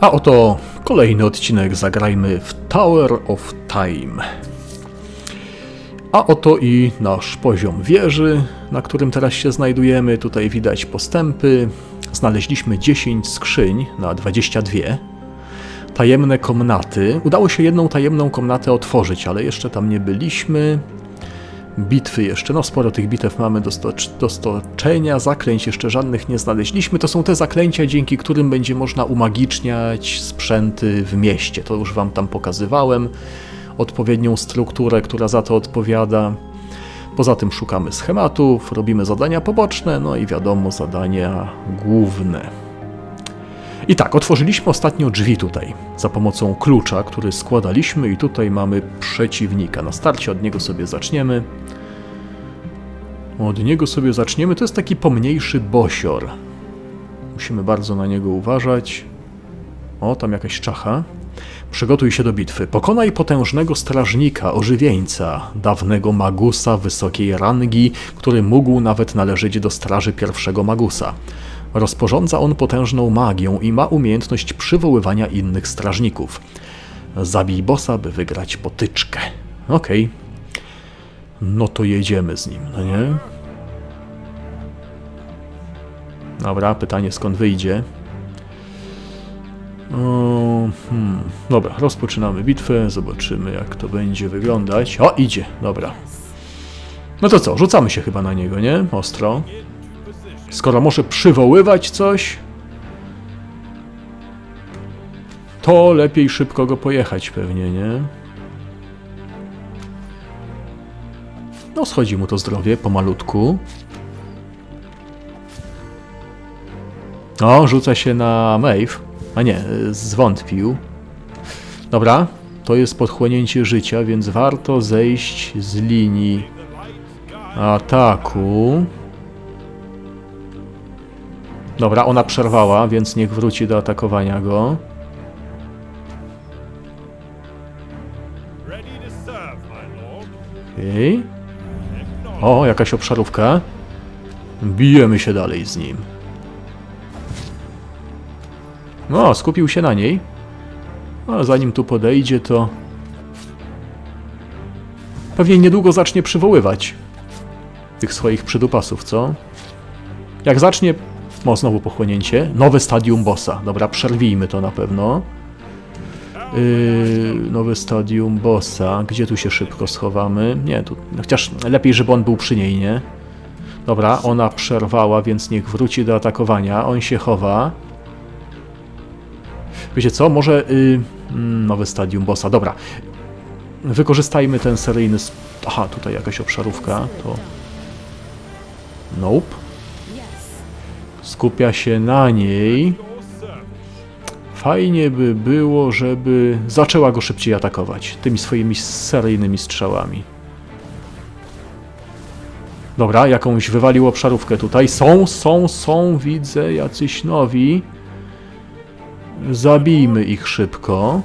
A oto kolejny odcinek Zagrajmy w Tower of Time. A oto i nasz poziom wieży, na którym teraz się znajdujemy. Tutaj widać postępy. Znaleźliśmy 10 skrzyń na 22. Tajemne komnaty. Udało się jedną tajemną komnatę otworzyć, ale jeszcze tam nie byliśmy. Bitwy jeszcze, no sporo tych bitew mamy do, sto, do stoczenia, zaklęć jeszcze żadnych nie znaleźliśmy. To są te zaklęcia, dzięki którym będzie można umagiczniać sprzęty w mieście. To już wam tam pokazywałem. Odpowiednią strukturę, która za to odpowiada. Poza tym szukamy schematów, robimy zadania poboczne, no i wiadomo, zadania główne. I tak, otworzyliśmy ostatnio drzwi tutaj za pomocą klucza, który składaliśmy i tutaj mamy przeciwnika. Na starcie od niego sobie zaczniemy. Od niego sobie zaczniemy. To jest taki pomniejszy bosior. Musimy bardzo na niego uważać. O, tam jakaś czacha. Przygotuj się do bitwy. Pokonaj potężnego strażnika, ożywieńca, dawnego magusa wysokiej rangi, który mógł nawet należeć do straży pierwszego magusa. Rozporządza on potężną magią i ma umiejętność przywoływania innych strażników. Zabij bossa, by wygrać potyczkę. Okej. Okay. No to jedziemy z nim, no nie? Dobra, pytanie skąd wyjdzie. Hmm. Dobra, rozpoczynamy bitwę, zobaczymy jak to będzie wyglądać. O, idzie, dobra. No to co, rzucamy się chyba na niego, nie? Ostro. Skoro może przywoływać coś, to lepiej szybko go pojechać pewnie, nie? No, schodzi mu to zdrowie pomalutku. O, rzuca się na Maeve. A nie, zwątpił. Dobra, to jest podchłonięcie życia, więc warto zejść z linii ataku. Dobra, ona przerwała, więc niech wróci do atakowania go. Okej. O, jakaś obszarówka. Bijemy się dalej z nim. No, skupił się na niej. No, zanim tu podejdzie, to... Pewnie niedługo zacznie przywoływać tych swoich przydupasów, co? Jak zacznie o, znowu pochłonięcie. Nowe stadium bossa. Dobra, przerwijmy to na pewno. Yy, nowe stadium bossa. Gdzie tu się szybko schowamy? Nie, tu... Chociaż lepiej, żeby on był przy niej, nie? Dobra, ona przerwała, więc niech wróci do atakowania. On się chowa. Wiecie co? Może... Yy, nowe stadium bossa. Dobra. Wykorzystajmy ten seryjny... Aha, tutaj jakaś obszarówka. To... Nope skupia się na niej. Fajnie by było, żeby zaczęła go szybciej atakować tymi swoimi seryjnymi strzałami. Dobra, jakąś wywalił obszarówkę tutaj. Są, są, są, widzę, jacyś nowi. Zabijmy ich szybko.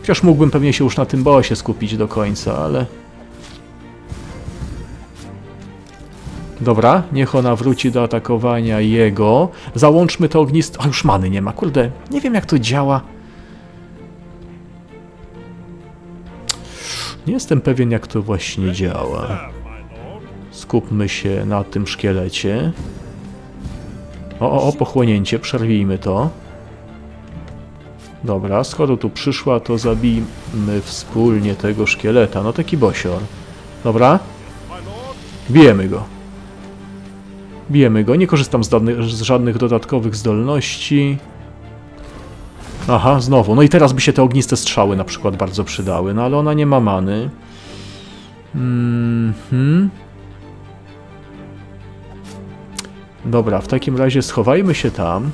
Chociaż mógłbym pewnie się już na tym bosie skupić do końca, ale... Dobra, niech ona wróci do atakowania jego. Załączmy to ogniste... O, już many nie ma, kurde. Nie wiem, jak to działa. Nie jestem pewien, jak to właśnie działa. Skupmy się na tym szkielecie. O, o, o, pochłonięcie, przerwijmy to. Dobra, skoro tu przyszła, to zabijmy wspólnie tego szkieleta. No taki bosior. Dobra. Bijemy go. Bijemy go. Nie korzystam z, z żadnych dodatkowych zdolności. Aha, znowu. No i teraz by się te ogniste strzały na przykład bardzo przydały, no ale ona nie ma many. Mhm. Dobra, w takim razie schowajmy się tam.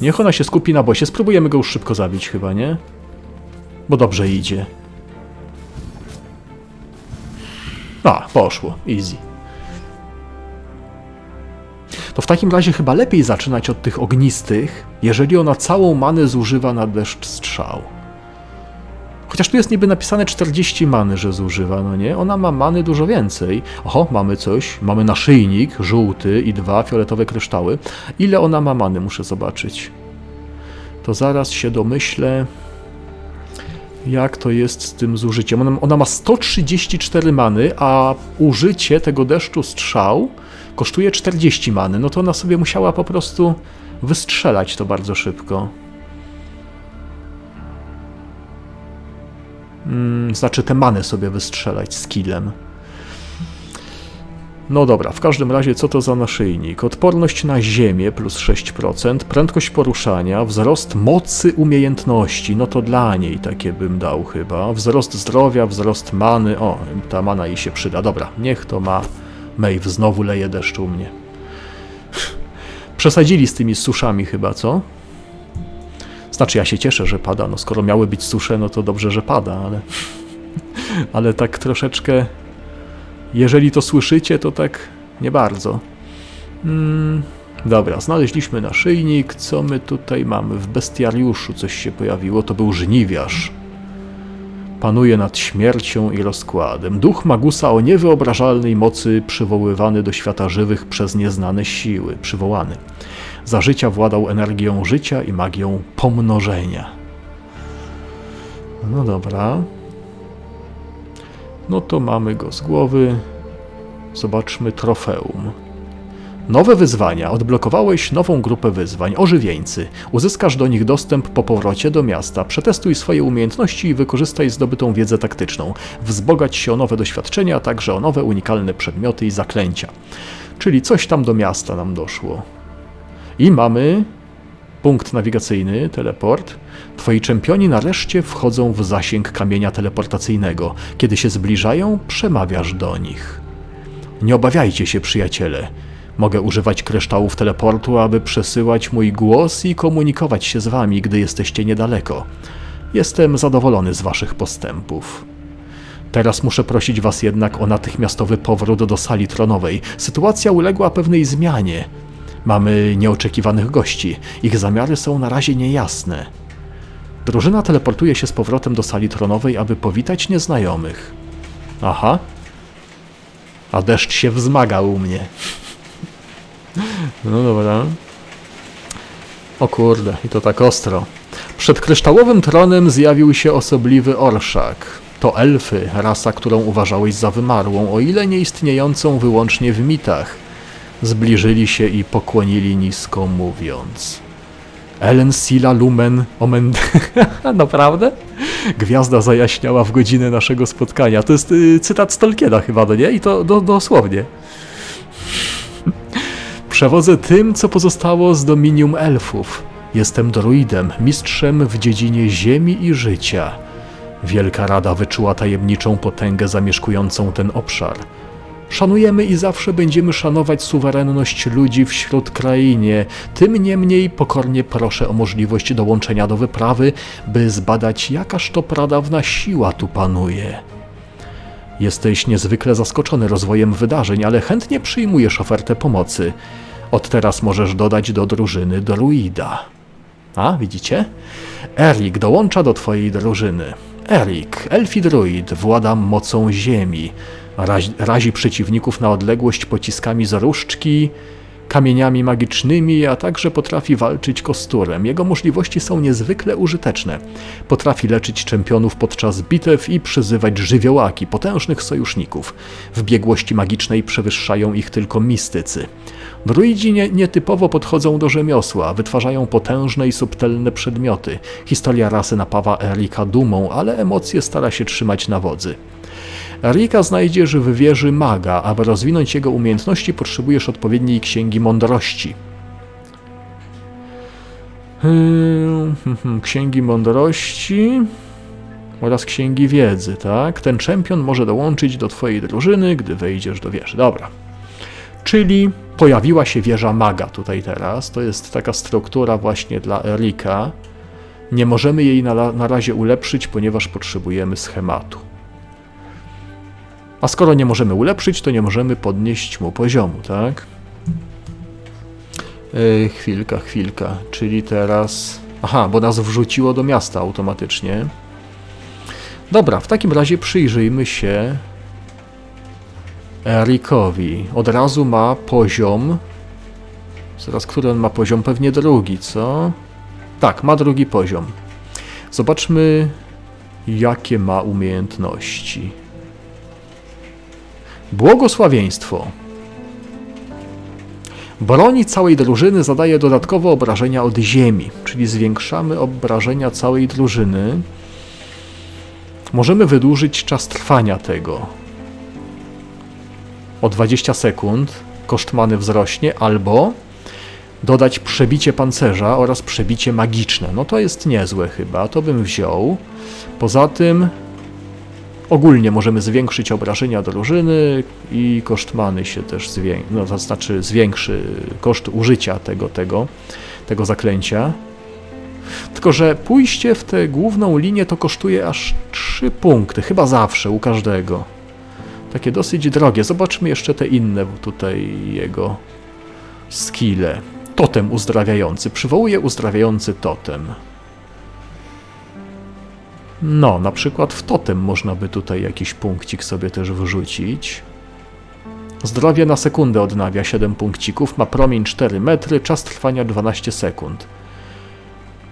Niech ona się skupi na bosie. Spróbujemy go już szybko zabić chyba, nie? Bo dobrze idzie. A, poszło. Easy to w takim razie chyba lepiej zaczynać od tych ognistych, jeżeli ona całą manę zużywa na deszcz strzał. Chociaż tu jest niby napisane 40 many, że zużywa, no nie? Ona ma many dużo więcej. Oho, mamy coś. Mamy naszyjnik żółty i dwa fioletowe kryształy. Ile ona ma many, muszę zobaczyć. To zaraz się domyślę, jak to jest z tym zużyciem. Ona, ona ma 134 many, a użycie tego deszczu strzał kosztuje 40 many. No to ona sobie musiała po prostu wystrzelać to bardzo szybko. Hmm, znaczy te many sobie wystrzelać z killem. No dobra, w każdym razie co to za naszyjnik? Odporność na ziemię plus 6%, prędkość poruszania, wzrost mocy umiejętności, no to dla niej takie bym dał chyba. Wzrost zdrowia, wzrost many, o, ta mana jej się przyda. Dobra, niech to ma. Maeve znowu leje deszcz u mnie. Przesadzili z tymi suszami chyba, co? Znaczy ja się cieszę, że pada, no skoro miały być susze, no to dobrze, że pada, ale... ale tak troszeczkę... Jeżeli to słyszycie, to tak nie bardzo. Hmm, dobra, znaleźliśmy naszyjnik. Co my tutaj mamy? W bestiariuszu coś się pojawiło. To był żniwiarz. Panuje nad śmiercią i rozkładem. Duch Magusa o niewyobrażalnej mocy przywoływany do świata żywych przez nieznane siły. Przywołany. Za życia władał energią życia i magią pomnożenia. No dobra. No to mamy go z głowy. Zobaczmy trofeum. Nowe wyzwania. Odblokowałeś nową grupę wyzwań. Ożywieńcy. Uzyskasz do nich dostęp po powrocie do miasta. Przetestuj swoje umiejętności i wykorzystaj zdobytą wiedzę taktyczną. Wzbogać się o nowe doświadczenia, a także o nowe unikalne przedmioty i zaklęcia. Czyli coś tam do miasta nam doszło. I mamy punkt nawigacyjny, teleport. Twoi czempioni nareszcie wchodzą w zasięg kamienia teleportacyjnego. Kiedy się zbliżają, przemawiasz do nich. Nie obawiajcie się, przyjaciele. Mogę używać kryształów teleportu, aby przesyłać mój głos i komunikować się z wami, gdy jesteście niedaleko. Jestem zadowolony z waszych postępów. Teraz muszę prosić was jednak o natychmiastowy powrót do sali tronowej. Sytuacja uległa pewnej zmianie. Mamy nieoczekiwanych gości. Ich zamiary są na razie niejasne. Drużyna teleportuje się z powrotem do sali tronowej, aby powitać nieznajomych. Aha. A deszcz się wzmaga u mnie. No dobra. O kurde, i to tak ostro. Przed kryształowym tronem zjawił się osobliwy orszak. To elfy, rasa, którą uważałeś za wymarłą, o ile nie istniejącą wyłącznie w mitach. Zbliżyli się i pokłonili nisko, mówiąc: Ellen Sila Lumen Omen... Naprawdę? Gwiazda zajaśniała w godzinę naszego spotkania. To jest y, cytat z Tolkiena chyba, no nie? I to do, dosłownie. Przewodzę tym, co pozostało z dominium elfów. Jestem druidem, mistrzem w dziedzinie ziemi i życia. Wielka Rada wyczuła tajemniczą potęgę zamieszkującą ten obszar. Szanujemy i zawsze będziemy szanować suwerenność ludzi wśród krainie. Tym niemniej pokornie proszę o możliwość dołączenia do wyprawy, by zbadać jakaż to pradawna siła tu panuje. Jesteś niezwykle zaskoczony rozwojem wydarzeń, ale chętnie przyjmujesz ofertę pomocy. Od teraz możesz dodać do drużyny druida. A, widzicie? Erik dołącza do twojej drużyny. Erik, elfi druid, włada mocą ziemi razi, razi przeciwników na odległość pociskami z różdżki, kamieniami magicznymi, a także potrafi walczyć kosturem. Jego możliwości są niezwykle użyteczne. Potrafi leczyć czempionów podczas bitew i przyzywać żywiołaki, potężnych sojuszników. W biegłości magicznej przewyższają ich tylko mistycy. Druidzi nie, nietypowo podchodzą do rzemiosła, wytwarzają potężne i subtelne przedmioty. Historia rasy napawa Erika dumą, ale emocje stara się trzymać na wodzy. Rika znajdziesz w wieży maga. Aby rozwinąć jego umiejętności, potrzebujesz odpowiedniej księgi mądrości. Hmm, księgi mądrości oraz księgi wiedzy, tak? Ten czempion może dołączyć do twojej drużyny, gdy wejdziesz do wieży. Dobra. Czyli pojawiła się wieża maga tutaj teraz. To jest taka struktura właśnie dla Erika. Nie możemy jej na, na razie ulepszyć, ponieważ potrzebujemy schematu. A skoro nie możemy ulepszyć, to nie możemy podnieść mu poziomu, tak? Yy, chwilka, chwilka. Czyli teraz... Aha, bo nas wrzuciło do miasta automatycznie. Dobra, w takim razie przyjrzyjmy się Erikowi. Od razu ma poziom. Zaraz, który on ma poziom? Pewnie drugi, co? Tak, ma drugi poziom. Zobaczmy, jakie ma umiejętności. Błogosławieństwo. Broni całej drużyny zadaje dodatkowe obrażenia od ziemi, czyli zwiększamy obrażenia całej drużyny. Możemy wydłużyć czas trwania tego o 20 sekund, koszt many wzrośnie, albo dodać przebicie pancerza oraz przebicie magiczne. No to jest niezłe chyba, to bym wziął. Poza tym ogólnie możemy zwiększyć obrażenia drużyny i koszt many się też zwiększy, no to znaczy zwiększy koszt użycia tego, tego, tego zaklęcia. Tylko, że pójście w tę główną linię to kosztuje aż 3 punkty, chyba zawsze, u każdego. Takie dosyć drogie. Zobaczmy jeszcze te inne tutaj jego skille. Totem uzdrawiający. Przywołuje uzdrawiający totem. No, na przykład w totem można by tutaj jakiś punkcik sobie też wrzucić. Zdrowie na sekundę odnawia 7 punkcików, ma promień 4 metry, czas trwania 12 sekund.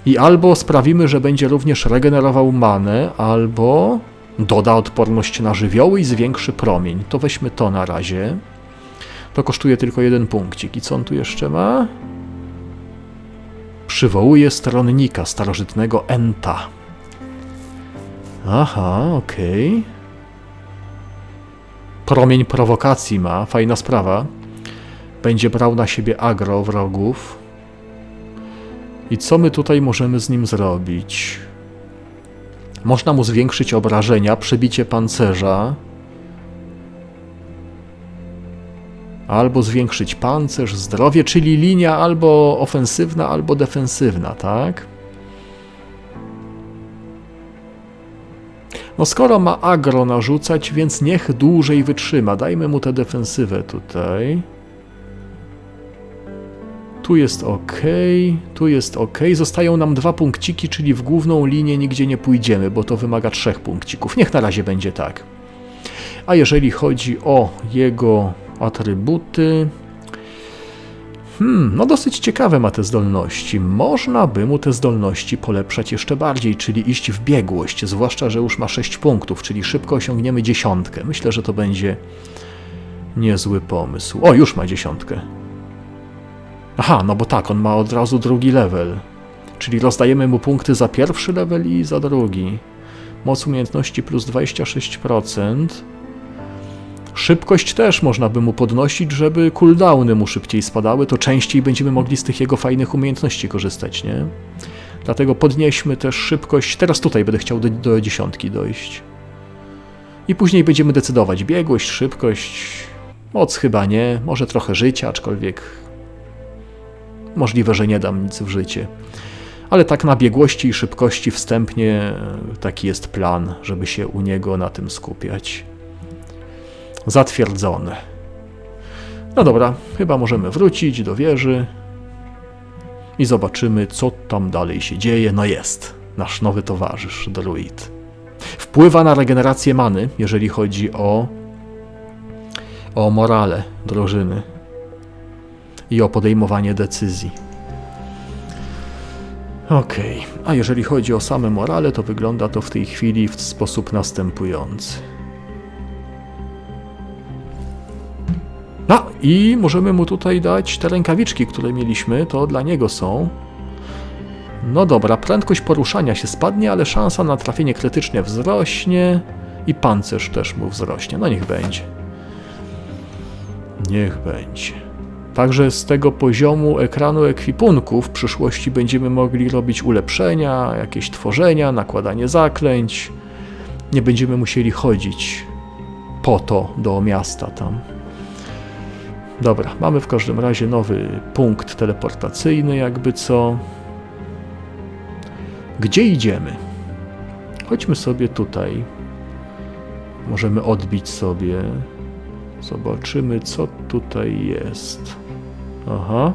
I albo sprawimy, że będzie również regenerował manę, albo doda odporność na żywioły i zwiększy promień. To weźmy to na razie. To kosztuje tylko jeden punkcik. I co on tu jeszcze ma? Przywołuje stronnika starożytnego Enta. Aha, okej. Okay. Promień prowokacji ma, fajna sprawa. Będzie brał na siebie agro wrogów. I co my tutaj możemy z nim zrobić? Można mu zwiększyć obrażenia, przebicie pancerza, albo zwiększyć pancerz, zdrowie, czyli linia albo ofensywna, albo defensywna, tak? No skoro ma agro narzucać, więc niech dłużej wytrzyma. Dajmy mu tę defensywę tutaj. Tu jest ok, tu jest ok. Zostają nam dwa punkciki, czyli w główną linię nigdzie nie pójdziemy, bo to wymaga trzech punkcików. Niech na razie będzie tak. A jeżeli chodzi o jego atrybuty, Hmm, no dosyć ciekawe ma te zdolności. Można by mu te zdolności polepszać jeszcze bardziej, czyli iść w biegłość, zwłaszcza, że już ma 6 punktów, czyli szybko osiągniemy dziesiątkę. Myślę, że to będzie niezły pomysł. O, już ma dziesiątkę. Aha, no bo tak, on ma od razu drugi level. Czyli rozdajemy mu punkty za pierwszy level i za drugi. Moc umiejętności plus 26%. Szybkość też można by mu podnosić, żeby cooldowny mu szybciej spadały, to częściej będziemy mogli z tych jego fajnych umiejętności korzystać, nie? Dlatego podnieśmy też szybkość. Teraz tutaj będę chciał do, do dziesiątki dojść. I później będziemy decydować. Biegłość, szybkość, moc chyba nie, może trochę życia, aczkolwiek Możliwe, że nie dam nic w życie. Ale tak na biegłości i szybkości wstępnie taki jest plan, żeby się u niego na tym skupiać. Zatwierdzone. No dobra, chyba możemy wrócić do wieży i zobaczymy, co tam dalej się dzieje. No jest, nasz nowy towarzysz, druid. Wpływa na regenerację many, jeżeli chodzi o, o morale drużyny i o podejmowanie decyzji. Ok, a jeżeli chodzi o same morale, to wygląda to w tej chwili w sposób następujący. No i możemy mu tutaj dać te rękawiczki, które mieliśmy, to dla niego są. No dobra, prędkość poruszania się spadnie, ale szansa na trafienie krytyczne wzrośnie i pancerz też mu wzrośnie. No niech będzie. Niech będzie. Także z tego poziomu ekranu ekwipunku w przyszłości będziemy mogli robić ulepszenia, jakieś tworzenia, nakładanie zaklęć. Nie będziemy musieli chodzić po to do miasta tam. Dobra, mamy w każdym razie nowy punkt teleportacyjny, jakby co. Gdzie idziemy? Chodźmy sobie tutaj. Możemy odbić sobie. Zobaczymy, co tutaj jest. Aha.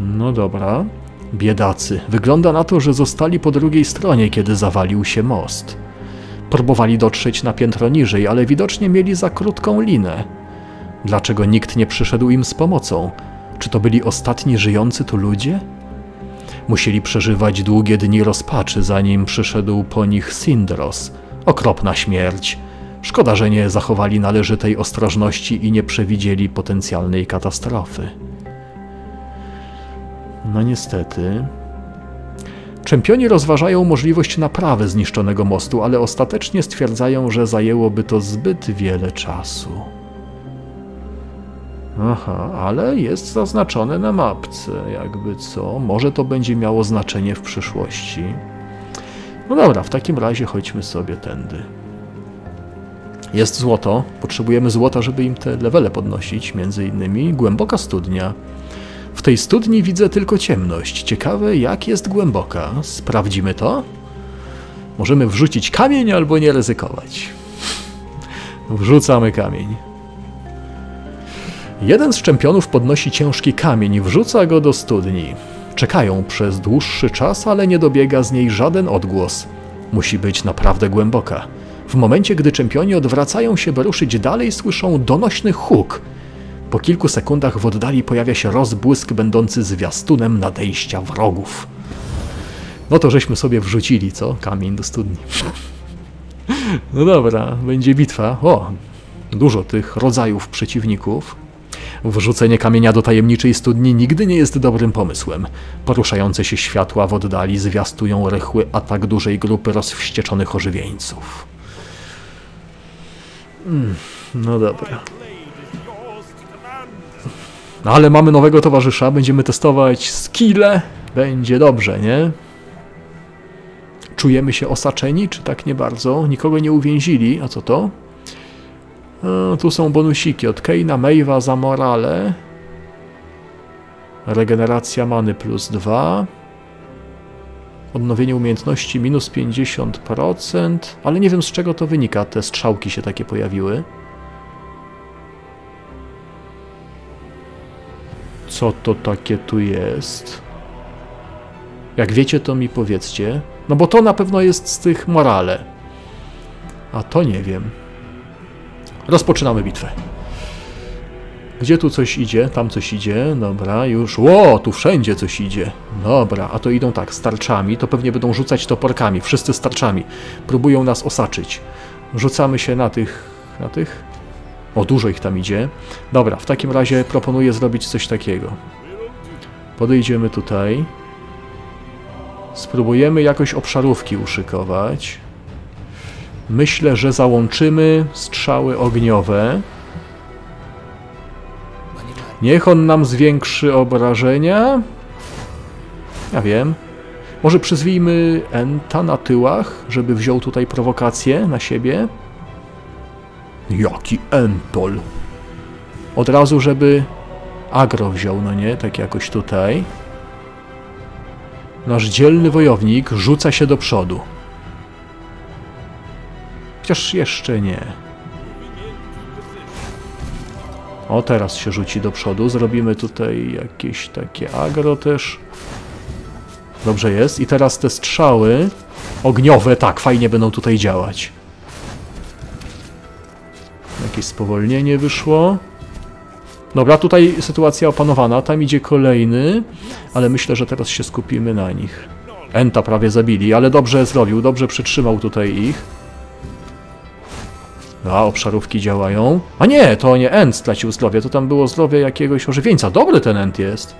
No dobra. Biedacy. Wygląda na to, że zostali po drugiej stronie, kiedy zawalił się most. Próbowali dotrzeć na piętro niżej, ale widocznie mieli za krótką linę. Dlaczego nikt nie przyszedł im z pomocą? Czy to byli ostatni żyjący tu ludzie? Musieli przeżywać długie dni rozpaczy, zanim przyszedł po nich Sindros. Okropna śmierć. Szkoda, że nie zachowali należytej ostrożności i nie przewidzieli potencjalnej katastrofy. No niestety. Czempioni rozważają możliwość naprawy zniszczonego mostu, ale ostatecznie stwierdzają, że zajęłoby to zbyt wiele czasu. Aha, ale jest zaznaczone na mapce, jakby co. Może to będzie miało znaczenie w przyszłości. No dobra, w takim razie chodźmy sobie tędy. Jest złoto. Potrzebujemy złota, żeby im te levele podnosić, między innymi. Głęboka studnia. W tej studni widzę tylko ciemność. Ciekawe, jak jest głęboka. Sprawdzimy to? Możemy wrzucić kamień albo nie ryzykować. Wrzucamy kamień. Jeden z czempionów podnosi ciężki kamień wrzuca go do studni. Czekają przez dłuższy czas, ale nie dobiega z niej żaden odgłos. Musi być naprawdę głęboka. W momencie, gdy czempioni odwracają się, by ruszyć dalej, słyszą donośny huk. Po kilku sekundach w oddali pojawia się rozbłysk będący zwiastunem nadejścia wrogów. No to żeśmy sobie wrzucili, co? Kamień do studni. No dobra, będzie bitwa. O, dużo tych rodzajów przeciwników. Wrzucenie kamienia do tajemniczej studni nigdy nie jest dobrym pomysłem. Poruszające się światła w oddali zwiastują rychły atak dużej grupy rozwścieczonych ożywieńców. Mm, no dobra. No ale mamy nowego towarzysza, będziemy testować skille. Będzie dobrze, nie? Czujemy się osaczeni, czy tak nie bardzo? Nikogo nie uwięzili. A co to? A, tu są bonusiki od Keina, Mave'a za morale. Regeneracja many plus 2. Odnowienie umiejętności minus 50%. Ale nie wiem z czego to wynika, te strzałki się takie pojawiły. Co to takie tu jest? Jak wiecie, to mi powiedzcie. No bo to na pewno jest z tych morale. A to nie wiem. Rozpoczynamy bitwę. Gdzie tu coś idzie? Tam coś idzie. Dobra, już. Ło, tu wszędzie coś idzie. Dobra, a to idą tak, starczami. To pewnie będą rzucać toporkami. Wszyscy starczami. Próbują nas osaczyć. Rzucamy się na tych... Na tych? O, dużo ich tam idzie. Dobra, w takim razie proponuję zrobić coś takiego. Podejdziemy tutaj. Spróbujemy jakoś obszarówki uszykować. Myślę, że załączymy strzały ogniowe. Niech on nam zwiększy obrażenia. Ja wiem. Może przyzwijmy Enta na tyłach, żeby wziął tutaj prowokację na siebie. Jaki Entol. Od razu, żeby agro wziął, no nie? Tak jakoś tutaj. Nasz dzielny wojownik rzuca się do przodu. Chociaż jeszcze nie. O, teraz się rzuci do przodu. Zrobimy tutaj jakieś takie agro też. Dobrze jest. I teraz te strzały ogniowe, tak, fajnie będą tutaj działać. Jakieś spowolnienie wyszło. Dobra, tutaj sytuacja opanowana. Tam idzie kolejny, ale myślę, że teraz się skupimy na nich. Enta prawie zabili, ale dobrze zrobił, dobrze przytrzymał tutaj ich. A, obszarówki działają. A nie, to nie Ent stracił zdrowie, to tam było zdrowie jakiegoś ożywieńca. Dobry ten Ent jest.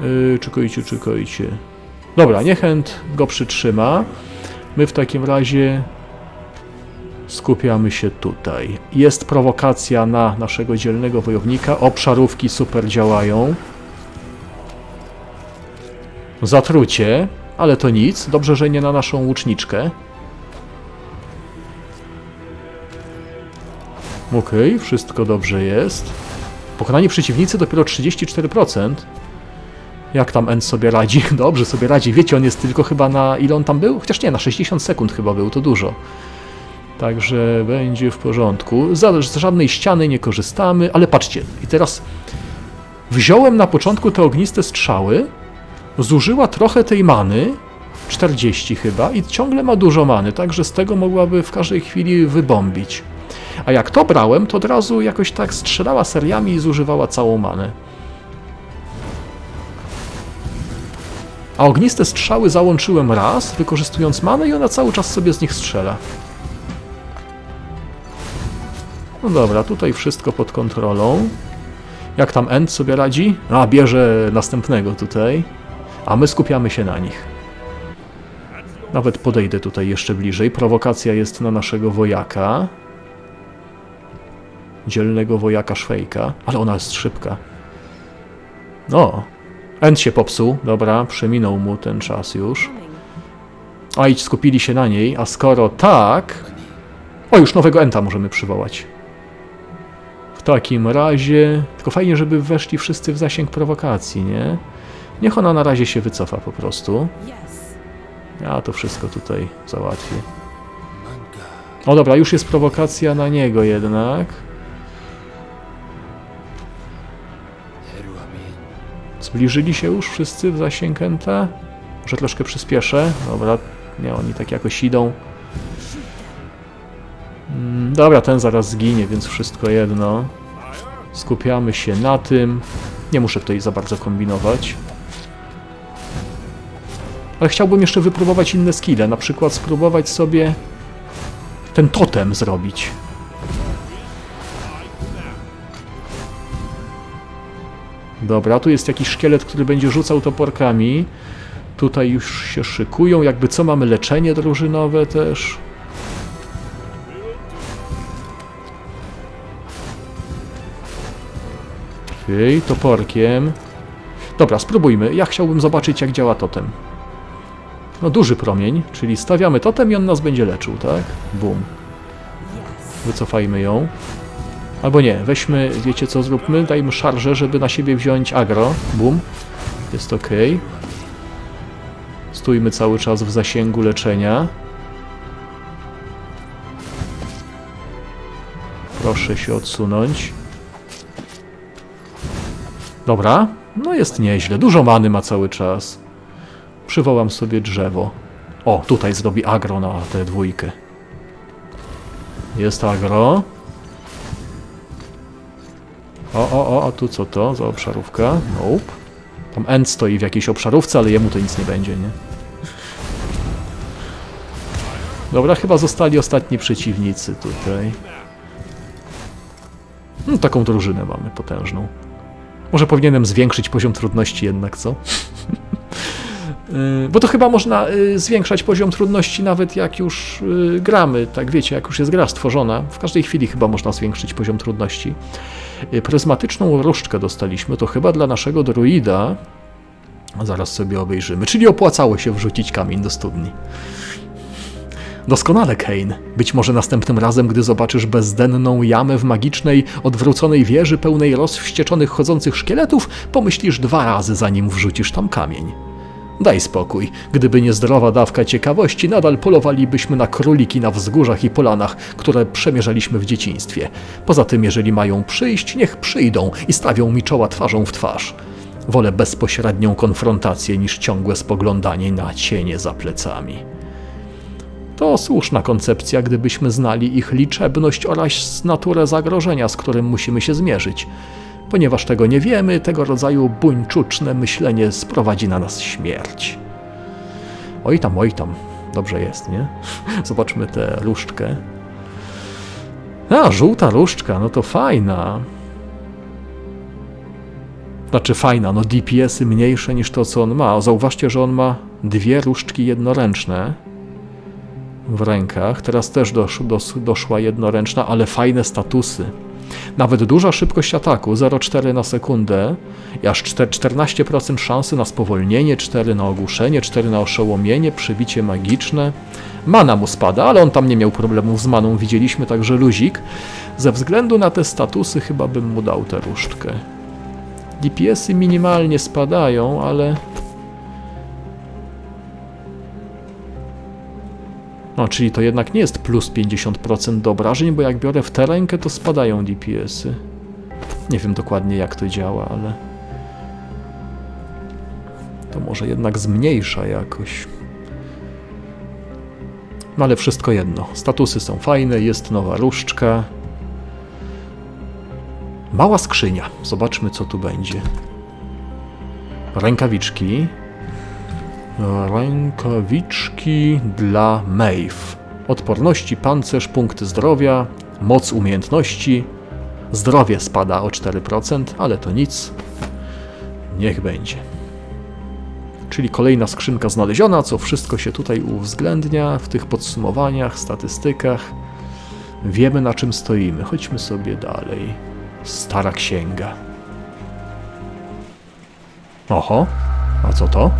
Yy, czekajcie, czekajcie. Dobra, niech Ent go przytrzyma. My w takim razie skupiamy się tutaj. Jest prowokacja na naszego dzielnego wojownika. Obszarówki super działają. Zatrucie, ale to nic. Dobrze, że nie na naszą łuczniczkę. Ok, wszystko dobrze jest. Pokonani przeciwnicy dopiero 34%. Jak tam End sobie radzi? Dobrze sobie radzi. Wiecie, on jest tylko chyba na... Ile on tam był? Chociaż nie, na 60 sekund chyba był, to dużo. Także będzie w porządku. Z żadnej ściany nie korzystamy, ale patrzcie. I teraz Wziąłem na początku te ogniste strzały, zużyła trochę tej many, 40 chyba, i ciągle ma dużo many, także z tego mogłaby w każdej chwili wybombić. A jak to brałem, to od razu jakoś tak strzelała seriami i zużywała całą manę. A ogniste strzały załączyłem raz, wykorzystując manę i ona cały czas sobie z nich strzela. No dobra, tutaj wszystko pod kontrolą. Jak tam End sobie radzi? A, bierze następnego tutaj. A my skupiamy się na nich. Nawet podejdę tutaj jeszcze bliżej. Prowokacja jest na naszego wojaka. Dzielnego wojaka Szwejka. Ale ona jest szybka. No. End się popsuł. Dobra, przeminął mu ten czas już. A idź, skupili się na niej. A skoro tak... O, już nowego Enta możemy przywołać. W takim razie... Tylko fajnie, żeby weszli wszyscy w zasięg prowokacji, nie? Niech ona na razie się wycofa po prostu. Ja to wszystko tutaj załatwię. O dobra, już jest prowokacja na niego jednak. Zbliżyli się już wszyscy w zasięg Enta? Może troszkę przyspieszę? Dobra, nie, oni tak jakoś idą. Mm, dobra, ten zaraz zginie, więc wszystko jedno. Skupiamy się na tym. Nie muszę tutaj za bardzo kombinować. Ale chciałbym jeszcze wypróbować inne skille, na przykład spróbować sobie ten totem zrobić. Dobra, tu jest jakiś szkielet, który będzie rzucał toporkami. Tutaj już się szykują, jakby co mamy leczenie drużynowe też. Okej, okay, toporkiem. Dobra, spróbujmy. Ja chciałbym zobaczyć, jak działa totem. No duży promień, czyli stawiamy totem i on nas będzie leczył, tak? Bum. Wycofajmy ją. Albo nie, weźmy, wiecie co zróbmy? Dajmy szarżę, żeby na siebie wziąć agro. Bum. Jest ok. Stójmy cały czas w zasięgu leczenia. Proszę się odsunąć. Dobra. No jest nieźle. Dużo many ma cały czas. Przywołam sobie drzewo. O, tutaj zrobi agro na tę dwójkę. Jest agro. O, o, o, a tu co to za obszarówka? Nope. Tam End stoi w jakiejś obszarówce, ale jemu to nic nie będzie, nie? Dobra, chyba zostali ostatni przeciwnicy tutaj. No, taką drużynę mamy potężną. Może powinienem zwiększyć poziom trudności jednak, co? Y, bo to chyba można y, zwiększać poziom trudności nawet jak już y, gramy, tak wiecie, jak już jest gra stworzona. W każdej chwili chyba można zwiększyć poziom trudności. Pryzmatyczną różdżkę dostaliśmy, to chyba dla naszego druida. Zaraz sobie obejrzymy. Czyli opłacało się wrzucić kamień do studni. Doskonale, Kane. Być może następnym razem, gdy zobaczysz bezdenną jamę w magicznej, odwróconej wieży pełnej rozwścieczonych chodzących szkieletów, pomyślisz dwa razy, zanim wrzucisz tam kamień. Daj spokój. Gdyby nie zdrowa dawka ciekawości, nadal polowalibyśmy na króliki na wzgórzach i polanach, które przemierzaliśmy w dzieciństwie. Poza tym, jeżeli mają przyjść, niech przyjdą i stawią mi czoła twarzą w twarz. Wolę bezpośrednią konfrontację niż ciągłe spoglądanie na cienie za plecami. To słuszna koncepcja, gdybyśmy znali ich liczebność oraz naturę zagrożenia, z którym musimy się zmierzyć. Ponieważ tego nie wiemy, tego rodzaju buńczuczne myślenie sprowadzi na nas śmierć. Oj tam, oj tam. Dobrze jest, nie? Zobaczmy tę różdżkę. A, żółta różdżka, no to fajna. Znaczy fajna, no DPS-y mniejsze niż to, co on ma. Zauważcie, że on ma dwie różdżki jednoręczne w rękach. Teraz też dosz, dos, doszła jednoręczna, ale fajne statusy. Nawet duża szybkość ataku 0,4 na sekundę i aż 14% szansy na spowolnienie, 4 na ogłuszenie, 4 na oszołomienie, przybicie magiczne. Mana mu spada, ale on tam nie miał problemów z maną, widzieliśmy także luzik. Ze względu na te statusy chyba bym mu dał tę różdżkę. DPS-y minimalnie spadają, ale No, czyli to jednak nie jest plus 50% do obrażeń, bo jak biorę w tę rękę, to spadają DPS-y. Nie wiem dokładnie jak to działa, ale To może jednak zmniejsza jakoś. No ale wszystko jedno. Statusy są fajne, jest nowa różdżka. Mała skrzynia. Zobaczmy, co tu będzie. Rękawiczki. Rękawiczki dla Maeve. Odporności, pancerz, punkty zdrowia, moc umiejętności. Zdrowie spada o 4%, ale to nic. Niech będzie. Czyli kolejna skrzynka znaleziona, co wszystko się tutaj uwzględnia w tych podsumowaniach, statystykach. Wiemy na czym stoimy. Chodźmy sobie dalej. Stara księga. Oho, a co to?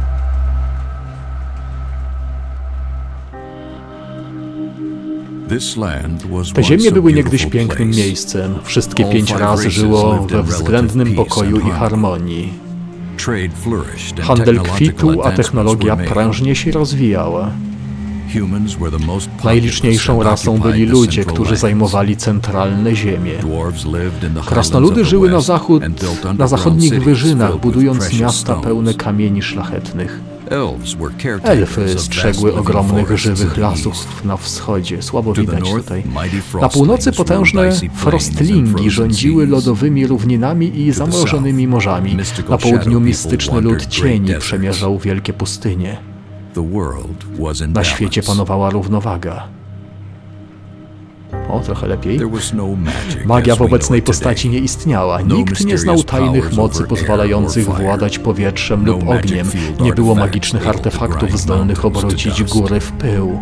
Te ziemie były niegdyś pięknym miejscem. Wszystkie pięć razy żyło we względnym pokoju i harmonii. Handel kwitł, a technologia prężnie się rozwijała. Najliczniejszą rasą byli ludzie, którzy zajmowali centralne ziemie. Krasnoludy żyły na zachód, na zachodnich wyżynach, budując miasta pełne kamieni szlachetnych. Elfy strzegły ogromnych żywych lasów na wschodzie, słabo widać tutaj. Na północy potężne frostlingi rządziły lodowymi równinami i zamrożonymi morzami. Na południu mistyczny lud cieni przemierzał wielkie pustynie. Na świecie panowała równowaga. O, trochę lepiej. No Magia w obecnej postaci nie istniała. No Nikt nie znał tajnych mocy pozwalających władać powietrzem lub no ogniem. Nie było magicznych artefaktów zdolnych obrócić góry w pył.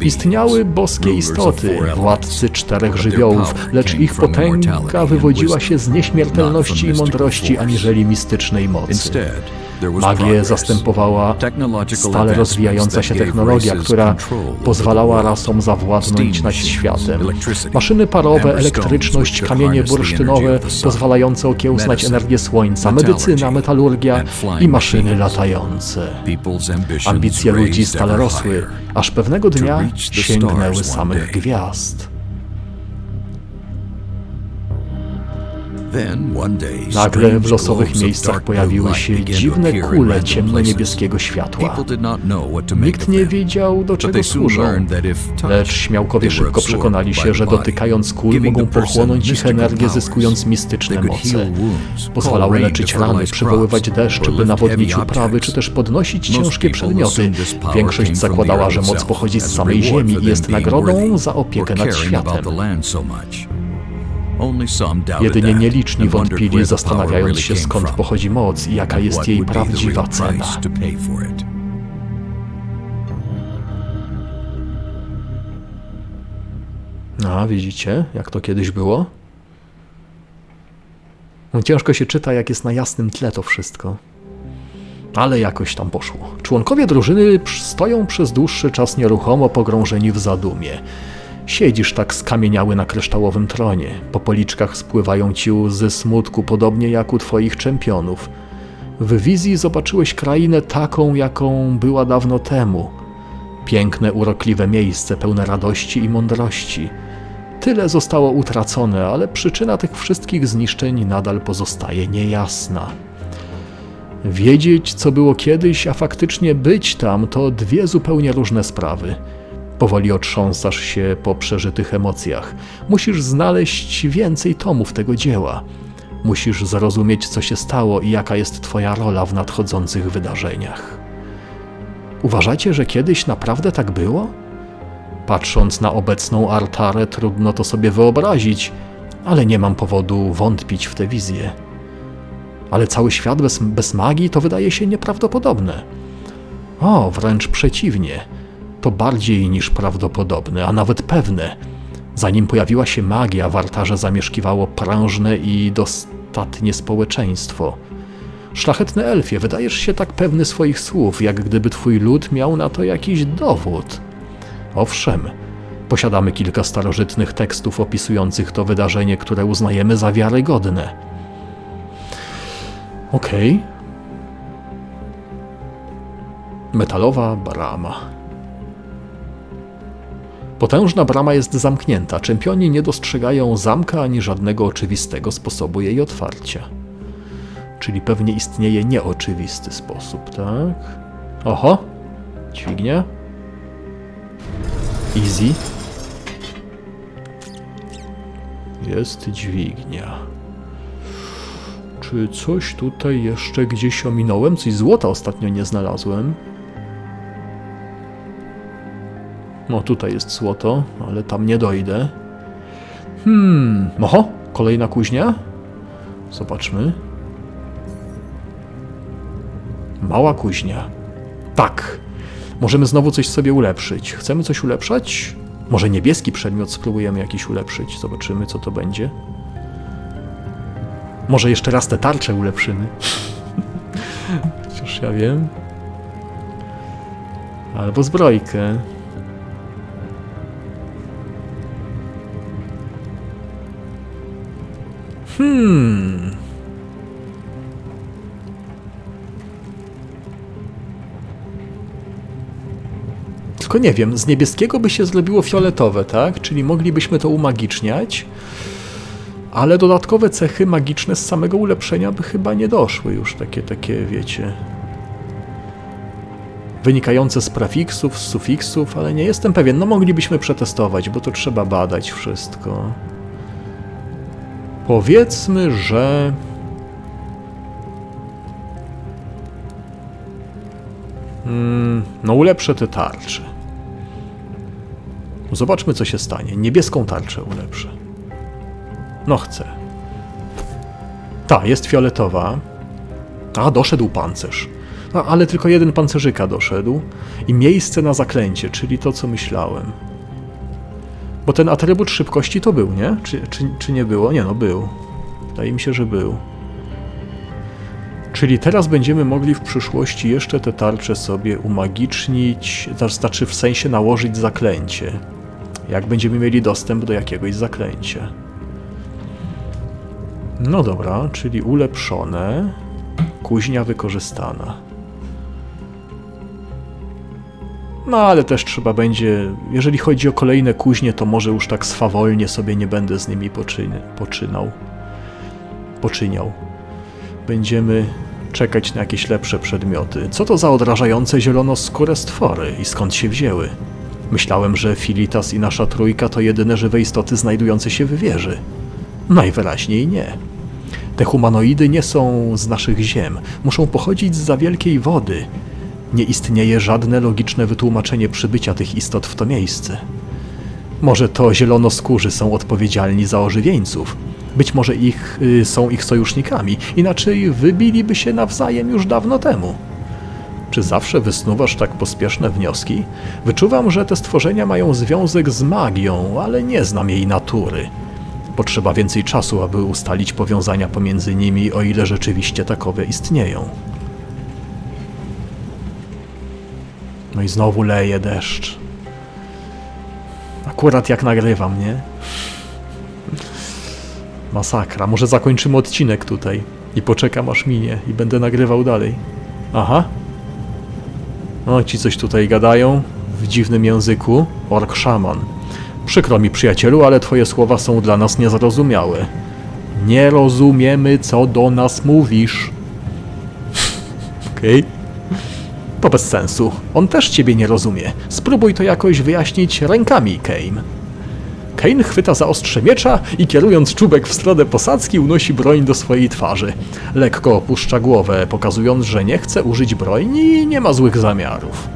Istniały boskie istoty, władcy czterech żywiołów, lecz ich potęga wywodziła się z nieśmiertelności i mądrości aniżeli mistycznej mocy. Magię zastępowała stale rozwijająca się technologia, która pozwalała rasom zawładnąć nad światem. Maszyny parowe, elektryczność, kamienie bursztynowe pozwalające okiełznać energię słońca, medycyna, metalurgia i maszyny latające. Ambicje ludzi stale rosły, aż pewnego dnia sięgnęły samych gwiazd. Nagle w losowych miejscach pojawiły się dziwne kule ciemno-niebieskiego światła. Nikt nie wiedział, do czego służą, lecz śmiałkowie szybko przekonali się, że dotykając kul mogą pochłonąć ich energię, zyskując mistyczne moce. Pozwalały leczyć rany, przywoływać deszcz, by nawodnić uprawy, czy też podnosić ciężkie przedmioty. Większość zakładała, że moc pochodzi z samej Ziemi i jest nagrodą za opiekę nad światem. Jedynie nieliczni wątpili, zastanawiając się skąd pochodzi moc i jaka jest jej prawdziwa cena. A, widzicie, jak to kiedyś było? No, ciężko się czyta, jak jest na jasnym tle to wszystko. Ale jakoś tam poszło. Członkowie drużyny stoją przez dłuższy czas nieruchomo pogrążeni w zadumie. Siedzisz tak skamieniały na kryształowym tronie. Po policzkach spływają ci łzy smutku, podobnie jak u twoich czempionów. W wizji zobaczyłeś krainę taką, jaką była dawno temu. Piękne, urokliwe miejsce, pełne radości i mądrości. Tyle zostało utracone, ale przyczyna tych wszystkich zniszczeń nadal pozostaje niejasna. Wiedzieć, co było kiedyś, a faktycznie być tam, to dwie zupełnie różne sprawy – Powoli otrząsasz się po przeżytych emocjach. Musisz znaleźć więcej tomów tego dzieła. Musisz zrozumieć, co się stało i jaka jest Twoja rola w nadchodzących wydarzeniach. Uważacie, że kiedyś naprawdę tak było? Patrząc na obecną Artarę, trudno to sobie wyobrazić, ale nie mam powodu wątpić w tę wizję. Ale cały świat bez, bez magii to wydaje się nieprawdopodobne. O, wręcz przeciwnie to bardziej niż prawdopodobne, a nawet pewne. Zanim pojawiła się magia, w altarze zamieszkiwało prężne i dostatnie społeczeństwo. Szlachetny elfie, wydajesz się tak pewny swoich słów, jak gdyby twój lud miał na to jakiś dowód. Owszem, posiadamy kilka starożytnych tekstów opisujących to wydarzenie, które uznajemy za wiarygodne. Okej. Okay. Metalowa brama. Potężna brama jest zamknięta, czempioni nie dostrzegają zamka ani żadnego oczywistego sposobu jej otwarcia. Czyli pewnie istnieje nieoczywisty sposób, tak? Oho! Dźwignia. Easy. Jest dźwignia. Czy coś tutaj jeszcze gdzieś ominąłem? Coś złota ostatnio nie znalazłem. No tutaj jest złoto, ale tam nie dojdę. Hmm, oho, kolejna kuźnia. Zobaczmy. Mała kuźnia. Tak. Możemy znowu coś sobie ulepszyć. Chcemy coś ulepszać? Może niebieski przedmiot spróbujemy jakiś ulepszyć. Zobaczymy, co to będzie. Może jeszcze raz te tarcze ulepszymy. Chociaż ja wiem. Albo zbrojkę. Hmm. Tylko nie wiem, z niebieskiego by się zrobiło fioletowe, tak? Czyli moglibyśmy to umagiczniać, ale dodatkowe cechy magiczne z samego ulepszenia by chyba nie doszły już, takie, takie, wiecie... Wynikające z prefiksów, z sufiksów, ale nie jestem pewien. No moglibyśmy przetestować, bo to trzeba badać wszystko. Powiedzmy, że... Mm, no ulepszę te tarcze. Zobaczmy, co się stanie. Niebieską tarczę ulepszę. No chcę. Ta, jest fioletowa. A, doszedł pancerz. No, ale tylko jeden pancerzyka doszedł. I miejsce na zaklęcie, czyli to, co myślałem. Bo ten atrybut szybkości to był, nie? Czy, czy, czy nie było? Nie, no był. Wydaje mi się, że był. Czyli teraz będziemy mogli w przyszłości jeszcze te tarcze sobie umagicznić, znaczy w sensie nałożyć zaklęcie. Jak będziemy mieli dostęp do jakiegoś zaklęcia. No dobra, czyli ulepszone, kuźnia wykorzystana. No ale też trzeba będzie, jeżeli chodzi o kolejne kuźnie, to może już tak swawolnie sobie nie będę z nimi poczyn poczynał. Poczyniał. Będziemy czekać na jakieś lepsze przedmioty. Co to za odrażające zielonoskóre stwory i skąd się wzięły? Myślałem, że Filitas i nasza trójka to jedyne żywe istoty znajdujące się w wieży. Najwyraźniej nie. Te humanoidy nie są z naszych ziem, muszą pochodzić z za wielkiej wody. Nie istnieje żadne logiczne wytłumaczenie przybycia tych istot w to miejsce. Może to zielonoskórzy są odpowiedzialni za ożywieńców. Być może ich y, są ich sojusznikami, inaczej wybiliby się nawzajem już dawno temu. Czy zawsze wysnuwasz tak pospieszne wnioski? Wyczuwam, że te stworzenia mają związek z magią, ale nie znam jej natury. Potrzeba więcej czasu, aby ustalić powiązania pomiędzy nimi, o ile rzeczywiście takowe istnieją. No i znowu leje deszcz. Akurat jak nagrywam, nie? Masakra. Może zakończymy odcinek tutaj i poczekam aż minie i będę nagrywał dalej. Aha. No, ci coś tutaj gadają w dziwnym języku. Ork szaman. Przykro mi, przyjacielu, ale twoje słowa są dla nas niezrozumiałe. Nie rozumiemy, co do nas mówisz. Okej. Okay. To bez sensu. On też ciebie nie rozumie. Spróbuj to jakoś wyjaśnić rękami, Kane. Kane chwyta za ostrze miecza i kierując czubek w stronę posadzki unosi broń do swojej twarzy. Lekko opuszcza głowę, pokazując, że nie chce użyć broni i nie ma złych zamiarów.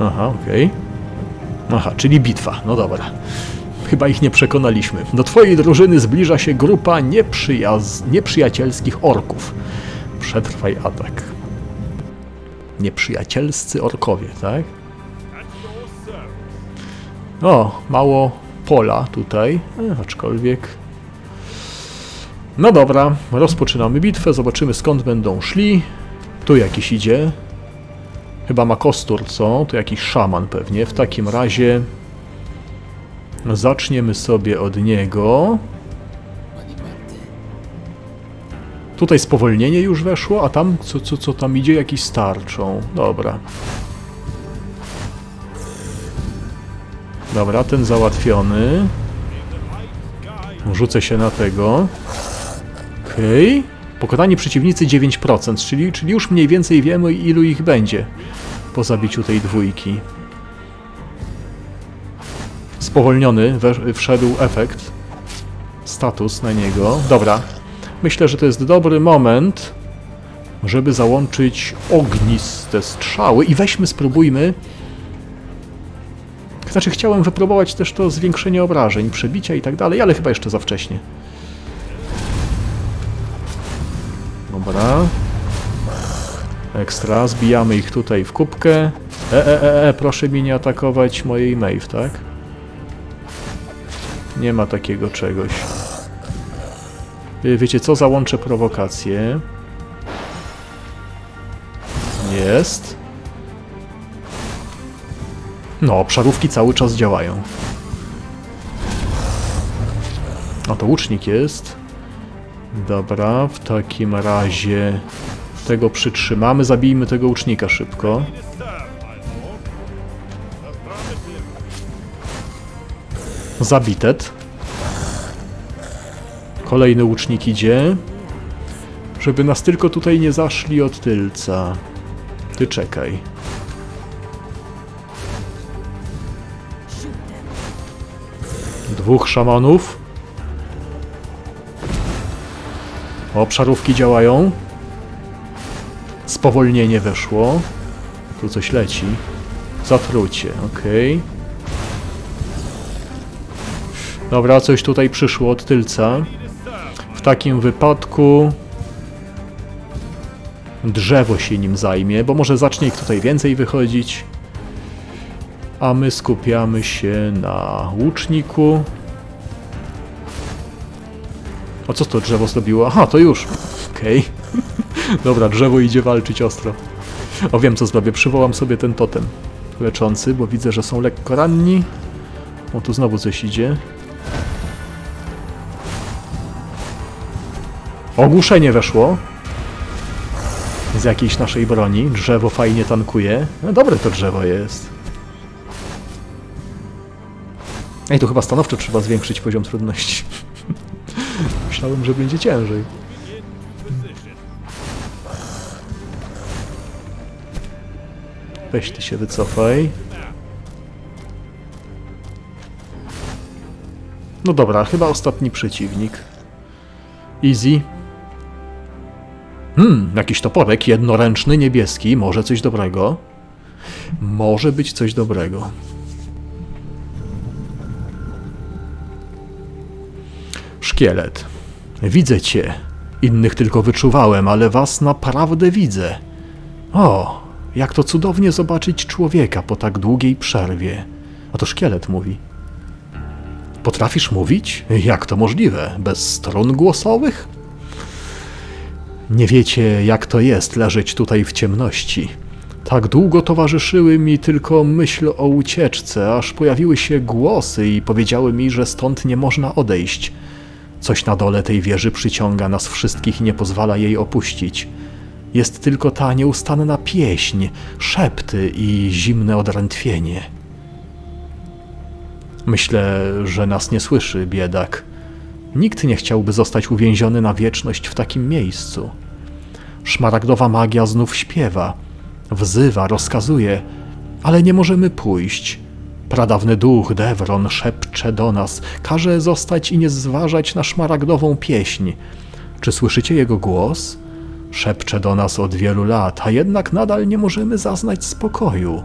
Aha, okej. Okay. Aha, czyli bitwa. No dobra. Chyba ich nie przekonaliśmy. Do twojej drużyny zbliża się grupa nieprzyjaz... nieprzyjacielskich orków. Przetrwaj atak. Nieprzyjacielscy orkowie, tak? O, mało pola tutaj, e, aczkolwiek... No dobra, rozpoczynamy bitwę, zobaczymy skąd będą szli. Tu jakiś idzie. Chyba ma kostur, co? To jakiś szaman pewnie. W takim razie zaczniemy sobie od niego. Tutaj spowolnienie już weszło, a tam co, co, co tam idzie? Jakiś starczą. Dobra. Dobra, ten załatwiony. Rzucę się na tego. Okej. Okay. Przeciwnicy 9%, czyli, czyli już mniej więcej wiemy ilu ich będzie po zabiciu tej dwójki. Spowolniony wszedł efekt. Status na niego. Dobra. Myślę, że to jest dobry moment, żeby załączyć ogniste strzały i weźmy, spróbujmy znaczy chciałem wypróbować też to zwiększenie obrażeń, przebicia i tak dalej, ale chyba jeszcze za wcześnie. Dobra. Ekstra, zbijamy ich tutaj w kubkę. E, e, e, e, proszę mi nie atakować mojej Maeve, tak? Nie ma takiego czegoś. Y, wiecie co? Załączę prowokację. Jest. No, obszarówki cały czas działają. O, to łucznik jest. Dobra, w takim razie tego przytrzymamy. Zabijmy tego łucznika szybko. Zabitet. Kolejny łucznik idzie. Żeby nas tylko tutaj nie zaszli od tylca. Ty czekaj. Dwóch szamanów. Obszarówki działają. Spowolnienie weszło. Tu coś leci. Zatrucie, ok. Dobra, coś tutaj przyszło od tylca. Takim wypadku drzewo się nim zajmie, bo może zacznie ich tutaj więcej wychodzić a my skupiamy się na łuczniku. A co to drzewo zrobiło? Aha, to już. Okej. Okay. Dobra, drzewo idzie walczyć ostro. O, wiem co zrobię. Przywołam sobie ten totem leczący, bo widzę, że są lekko ranni. O, tu znowu coś idzie. Ogłuszenie weszło. Z jakiejś naszej broni. Drzewo fajnie tankuje. No dobre to drzewo jest. Ej, tu chyba stanowczo trzeba zwiększyć poziom trudności. Myślałem, że będzie ciężej. Weź ty się wycofaj. No dobra, chyba ostatni przeciwnik. Easy. Hmm, jakiś toporek jednoręczny, niebieski, może coś dobrego. Może być coś dobrego. Szkielet. Widzę cię. Innych tylko wyczuwałem, ale was naprawdę widzę. O, jak to cudownie zobaczyć człowieka po tak długiej przerwie. A to szkielet mówi. Potrafisz mówić? Jak to możliwe? Bez strun głosowych? Nie wiecie, jak to jest leżeć tutaj w ciemności. Tak długo towarzyszyły mi tylko myśl o ucieczce, aż pojawiły się głosy i powiedziały mi, że stąd nie można odejść. Coś na dole tej wieży przyciąga nas wszystkich i nie pozwala jej opuścić. Jest tylko ta nieustanna pieśń, szepty i zimne odrętwienie. Myślę, że nas nie słyszy, biedak. Nikt nie chciałby zostać uwięziony na wieczność w takim miejscu. Szmaragdowa magia znów śpiewa, wzywa, rozkazuje, ale nie możemy pójść. Pradawny duch Devron szepcze do nas, każe zostać i nie zważać na szmaragdową pieśń. Czy słyszycie jego głos? Szepcze do nas od wielu lat, a jednak nadal nie możemy zaznać spokoju.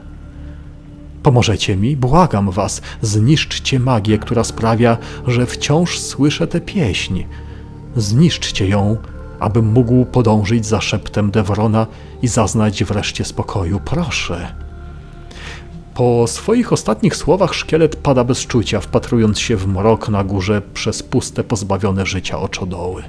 Pomożecie mi? Błagam was, zniszczcie magię, która sprawia, że wciąż słyszę tę pieśń. Zniszczcie ją, abym mógł podążyć za szeptem Devrona i zaznać wreszcie spokoju. Proszę. Po swoich ostatnich słowach szkielet pada bez czucia, wpatrując się w mrok na górze przez puste, pozbawione życia oczodoły.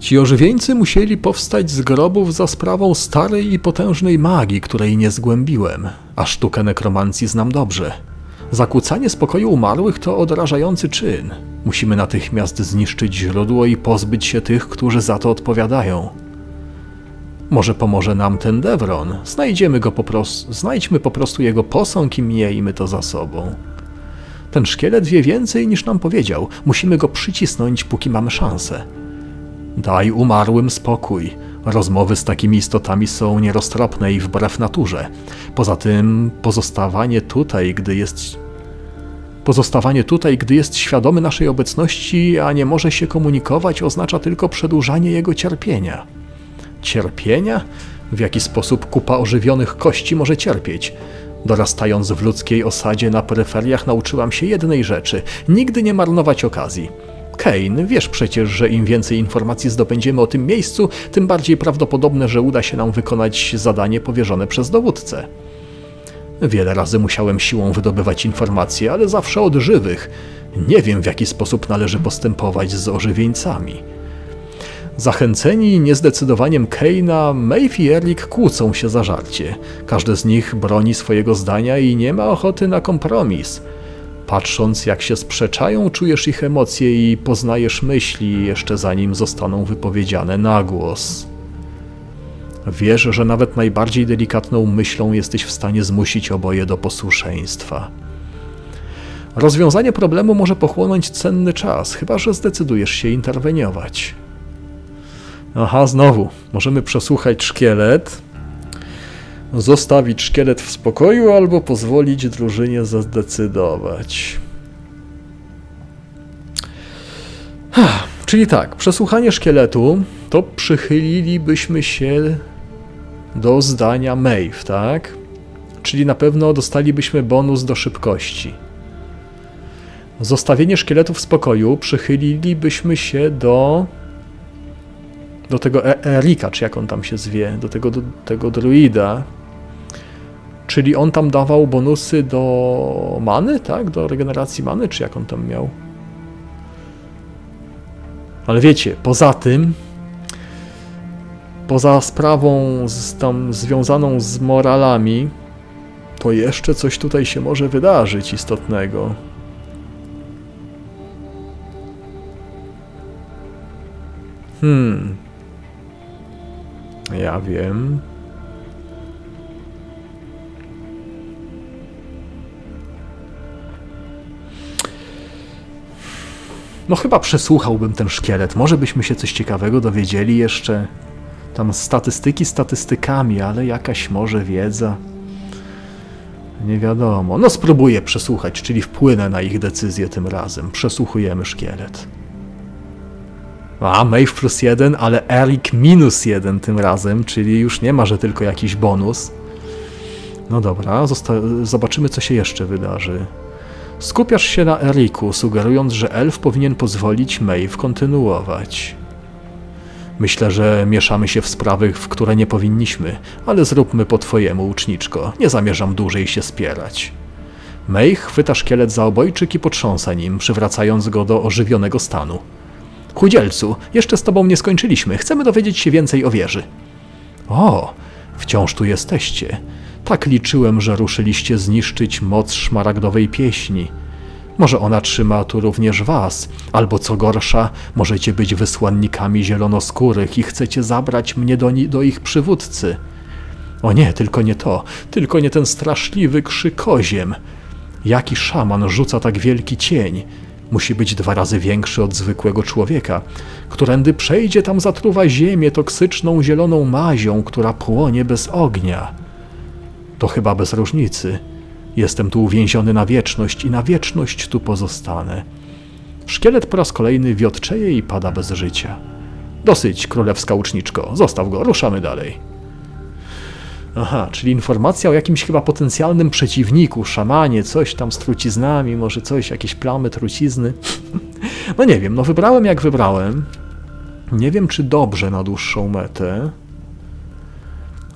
Ci ożywieńcy musieli powstać z grobów za sprawą starej i potężnej magii, której nie zgłębiłem, a sztukę nekromancji znam dobrze. Zakłócanie spokoju umarłych to odrażający czyn. Musimy natychmiast zniszczyć źródło i pozbyć się tych, którzy za to odpowiadają. Może pomoże nam ten Devron. Znajdziemy go po prostu, znajdźmy po prostu jego posąg i miejmy to za sobą. Ten szkielet wie więcej niż nam powiedział. Musimy go przycisnąć, póki mamy szansę. Daj umarłym spokój. Rozmowy z takimi istotami są nieroztropne i wbrew naturze. Poza tym pozostawanie tutaj, gdy jest Pozostawanie tutaj, gdy jest świadomy naszej obecności, a nie może się komunikować, oznacza tylko przedłużanie jego cierpienia. Cierpienia? W jaki sposób kupa ożywionych kości może cierpieć? Dorastając w ludzkiej osadzie na peryferiach, nauczyłam się jednej rzeczy: nigdy nie marnować okazji. Kane, wiesz przecież, że im więcej informacji zdobędziemy o tym miejscu, tym bardziej prawdopodobne, że uda się nam wykonać zadanie powierzone przez dowódcę. Wiele razy musiałem siłą wydobywać informacje, ale zawsze od żywych. Nie wiem, w jaki sposób należy postępować z ożywieńcami. Zachęceni niezdecydowaniem Keina, Maeve i Erik kłócą się za żarcie. Każdy z nich broni swojego zdania i nie ma ochoty na kompromis. Patrząc, jak się sprzeczają, czujesz ich emocje i poznajesz myśli, jeszcze zanim zostaną wypowiedziane na głos. Wiesz, że nawet najbardziej delikatną myślą jesteś w stanie zmusić oboje do posłuszeństwa. Rozwiązanie problemu może pochłonąć cenny czas, chyba że zdecydujesz się interweniować. Aha, znowu. Możemy przesłuchać szkielet, zostawić szkielet w spokoju albo pozwolić drużynie zadecydować. Czyli tak, przesłuchanie szkieletu to przychylilibyśmy się do zdania Maeve, tak? Czyli na pewno dostalibyśmy bonus do szybkości. Zostawienie szkieletu w spokoju przychylilibyśmy się do do tego e Erika, czy jak on tam się zwie, do tego, do tego druida. Czyli on tam dawał bonusy do many, tak? Do regeneracji many, czy jak on tam miał? Ale wiecie, poza tym poza sprawą z, tam związaną z moralami, to jeszcze coś tutaj się może wydarzyć istotnego. Hmm. Ja wiem. No chyba przesłuchałbym ten szkielet. Może byśmy się coś ciekawego dowiedzieli jeszcze. Tam statystyki statystykami, ale jakaś może wiedza. Nie wiadomo. No spróbuję przesłuchać, czyli wpłynę na ich decyzję tym razem. Przesłuchujemy szkielet. A, Maeve plus jeden, ale Eric minus jeden tym razem, czyli już nie ma, że tylko jakiś bonus. No dobra, zobaczymy, co się jeszcze wydarzy. Skupiasz się na Eriku, sugerując, że elf powinien pozwolić Maeve kontynuować. Myślę, że mieszamy się w sprawy, w które nie powinniśmy, ale zróbmy po twojemu, uczniczko. Nie zamierzam dłużej się spierać. May chwyta szkielet za obojczyk i potrząsa nim, przywracając go do ożywionego stanu. Chudzielcu, jeszcze z tobą nie skończyliśmy. Chcemy dowiedzieć się więcej o wieży. O, wciąż tu jesteście. Tak liczyłem, że ruszyliście zniszczyć moc szmaragdowej pieśni. Może ona trzyma tu również was, albo co gorsza, możecie być wysłannikami zielonoskórych i chcecie zabrać mnie do, do ich przywódcy. O nie, tylko nie to, tylko nie ten straszliwy krzykoziem. Jaki szaman rzuca tak wielki cień? Musi być dwa razy większy od zwykłego człowieka, którędy przejdzie tam zatruwa ziemię toksyczną zieloną mazią, która płonie bez ognia. To chyba bez różnicy. Jestem tu uwięziony na wieczność i na wieczność tu pozostanę. Szkielet po raz kolejny wiotczeje i pada bez życia. Dosyć, królewska uczniczko, zostaw go, ruszamy dalej. Aha, czyli informacja o jakimś chyba potencjalnym przeciwniku, szamanie, coś tam z truciznami, może coś, jakieś plamy trucizny. no nie wiem, no wybrałem jak wybrałem. Nie wiem, czy dobrze na dłuższą metę.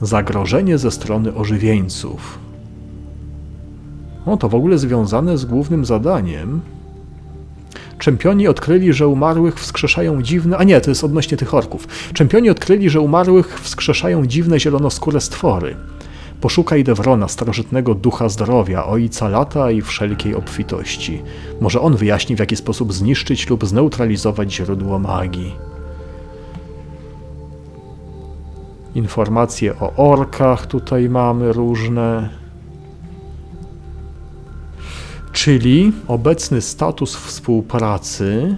Zagrożenie ze strony ożywieńców. O, to w ogóle związane z głównym zadaniem. Czempioni odkryli, że umarłych wskrzeszają dziwne... A nie, to jest odnośnie tych orków. Czempioni odkryli, że umarłych wskrzeszają dziwne zielonoskóre stwory. Poszukaj Devrona, starożytnego ducha zdrowia, ojca lata i wszelkiej obfitości. Może on wyjaśni, w jaki sposób zniszczyć lub zneutralizować źródło magii. Informacje o orkach tutaj mamy różne. Czyli obecny status współpracy.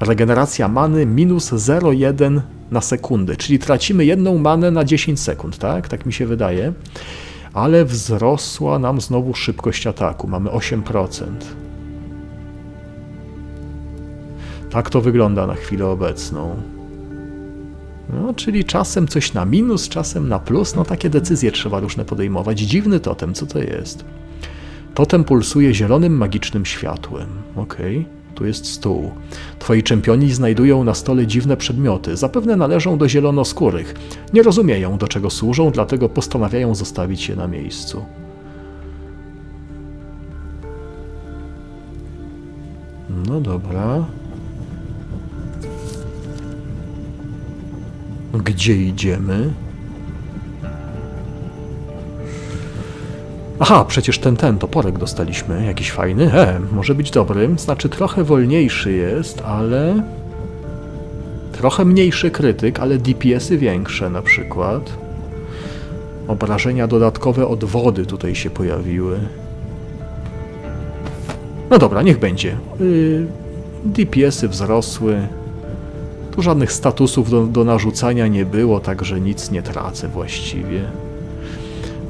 regeneracja many minus 0,1 na sekundę, czyli tracimy jedną manę na 10 sekund, tak? Tak mi się wydaje. Ale wzrosła nam znowu szybkość ataku, mamy 8%. Tak to wygląda na chwilę obecną. No, czyli czasem coś na minus, czasem na plus. No, takie decyzje trzeba różne podejmować. Dziwny totem, co to jest? Totem pulsuje zielonym magicznym światłem. Okej. Okay. Tu jest stół. Twoi czempioni znajdują na stole dziwne przedmioty. Zapewne należą do zielonoskórych. Nie rozumieją, do czego służą, dlatego postanawiają zostawić je na miejscu. No dobra. Gdzie idziemy? Aha, przecież ten, ten toporek dostaliśmy, jakiś fajny. E, może być dobrym, znaczy trochę wolniejszy jest, ale... Trochę mniejszy krytyk, ale DPS-y większe na przykład. Obrażenia dodatkowe od wody tutaj się pojawiły. No dobra, niech będzie. Yy, DPS-y wzrosły. Tu żadnych statusów do, do narzucania nie było, także nic nie tracę właściwie.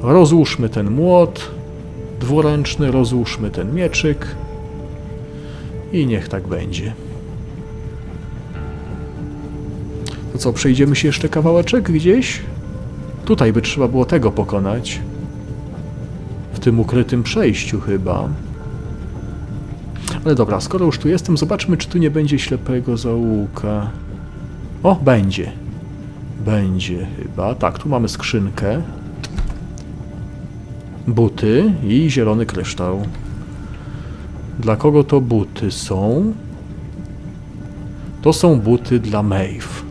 Rozłóżmy ten młot dwuręczny, rozłóżmy ten mieczyk i niech tak będzie. To co, przejdziemy się jeszcze kawałeczek gdzieś? Tutaj by trzeba było tego pokonać. W tym ukrytym przejściu chyba. Ale dobra, skoro już tu jestem, zobaczmy, czy tu nie będzie ślepego zaułka. O, będzie. Będzie chyba. Tak, tu mamy skrzynkę buty i zielony kryształ. Dla kogo to buty są? To są buty dla Maeve.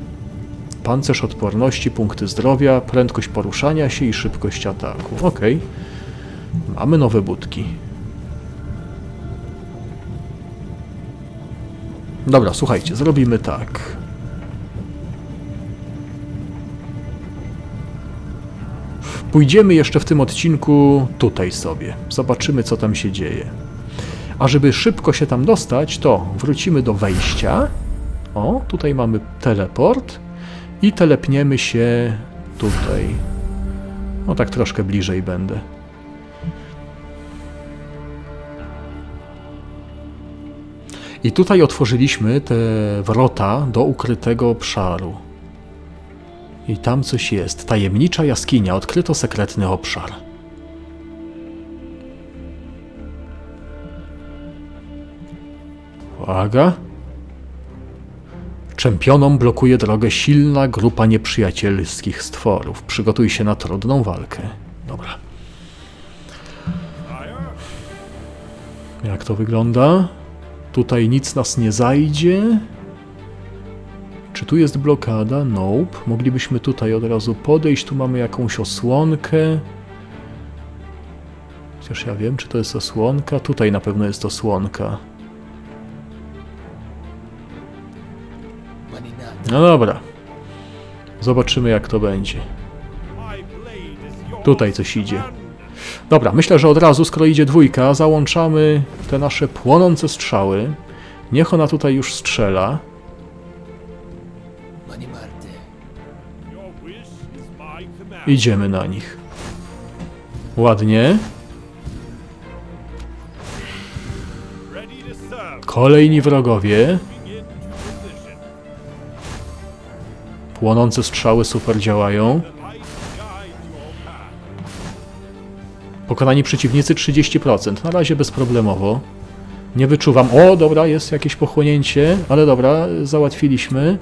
Pancerz odporności, punkty zdrowia, prędkość poruszania się i szybkość ataku. Ok. Mamy nowe budki. Dobra, słuchajcie, zrobimy tak. Pójdziemy jeszcze w tym odcinku tutaj sobie. Zobaczymy, co tam się dzieje. A żeby szybko się tam dostać, to wrócimy do wejścia. O, tutaj mamy teleport. I telepniemy się tutaj. No tak troszkę bliżej będę. I tutaj otworzyliśmy te wrota do ukrytego obszaru. I tam coś jest. Tajemnicza jaskinia. Odkryto sekretny obszar. Uwaga. Czempionom blokuje drogę silna grupa nieprzyjacielskich stworów. Przygotuj się na trudną walkę. Dobra. Jak to wygląda? Tutaj nic nas nie zajdzie. Czy tu jest blokada? Nope. Moglibyśmy tutaj od razu podejść. Tu mamy jakąś osłonkę. Chociaż ja wiem, czy to jest osłonka. Tutaj na pewno jest osłonka. No dobra. Zobaczymy jak to będzie. Tutaj coś idzie. Dobra, myślę, że od razu, skoro idzie dwójka, załączamy te nasze płonące strzały. Niech ona tutaj już strzela. Idziemy na nich. Ładnie. Kolejni wrogowie. Płonące strzały super działają. Pokonani przeciwnicy 30%. Na razie bezproblemowo. Nie wyczuwam. O, dobra, jest jakieś pochłonięcie, ale dobra, załatwiliśmy.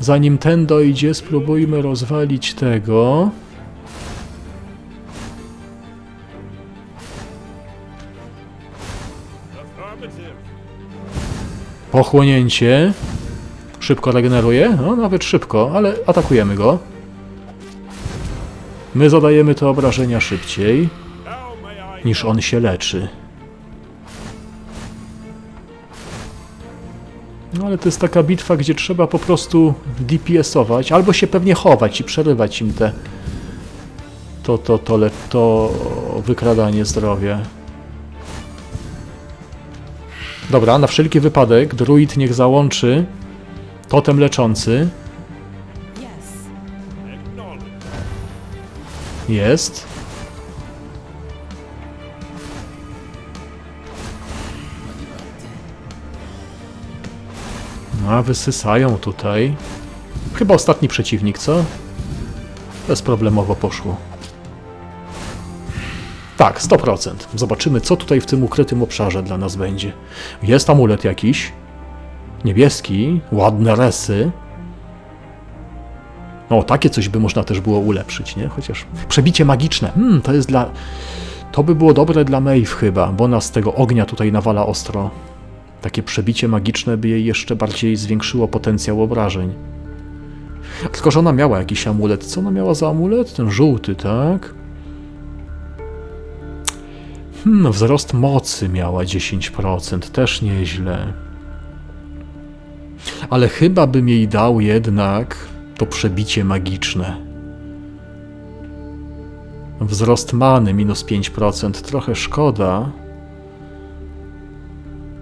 Zanim ten dojdzie, spróbujmy rozwalić tego. Pochłonięcie. Szybko regeneruje? No, nawet szybko, ale atakujemy go. My zadajemy te obrażenia szybciej, niż on się leczy. No ale to jest taka bitwa, gdzie trzeba po prostu DPS-ować, albo się pewnie chować i przerywać im te to, to, to, to, to wykradanie zdrowia. Dobra, na wszelki wypadek druid niech załączy totem leczący. Jest. A wysysają tutaj. Chyba ostatni przeciwnik, co? Bezproblemowo poszło. Tak, 100%. Zobaczymy, co tutaj w tym ukrytym obszarze dla nas będzie. Jest amulet jakiś. Niebieski, ładne resy. No, takie coś by można też było ulepszyć, nie? Chociaż przebicie magiczne. Hmm, to jest dla... To by było dobre dla Maeve chyba, bo nas z tego ognia tutaj nawala ostro. Takie przebicie magiczne by jej jeszcze bardziej zwiększyło potencjał obrażeń. Tylko, że ona miała jakiś amulet. Co ona miała za amulet? Ten żółty, tak? Hmm, wzrost mocy miała 10%, też nieźle. Ale chyba bym jej dał jednak to przebicie magiczne. Wzrost many minus 5%, trochę szkoda.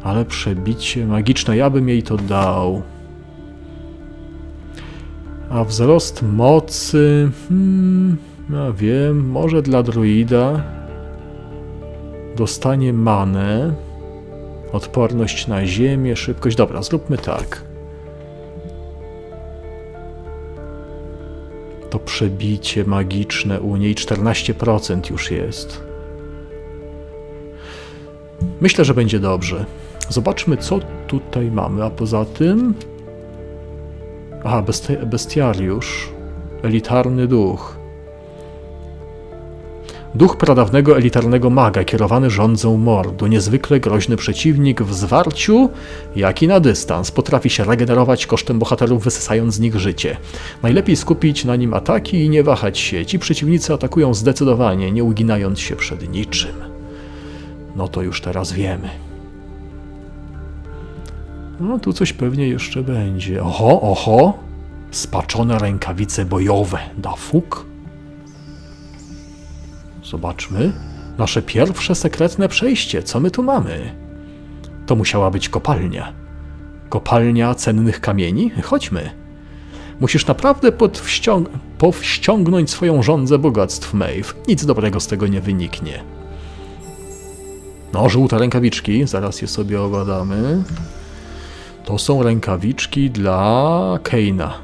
Ale przebicie magiczne, ja bym jej to dał. A wzrost mocy... Hmm, ja wiem, może dla druida dostanie manę, odporność na ziemię, szybkość. Dobra, zróbmy tak. To przebicie magiczne u niej 14% już jest. Myślę, że będzie dobrze. Zobaczmy, co tutaj mamy. A poza tym. Aha, besti bestiariusz. Elitarny duch. Duch pradawnego elitarnego maga, kierowany rządzą mordu, niezwykle groźny przeciwnik w zwarciu, jak i na dystans. Potrafi się regenerować kosztem bohaterów, wysysając z nich życie. Najlepiej skupić na nim ataki i nie wahać się. Ci przeciwnicy atakują zdecydowanie, nie uginając się przed niczym. No to już teraz wiemy. No tu coś pewnie jeszcze będzie. Oho, oho! Spaczone rękawice bojowe. Da fuk? Zobaczmy. Nasze pierwsze sekretne przejście. Co my tu mamy? To musiała być kopalnia. Kopalnia cennych kamieni? Chodźmy. Musisz naprawdę podwściąg powściągnąć swoją żądzę bogactw, Maeve. Nic dobrego z tego nie wyniknie. No, żółte rękawiczki. Zaraz je sobie ogadamy. To są rękawiczki dla Keina.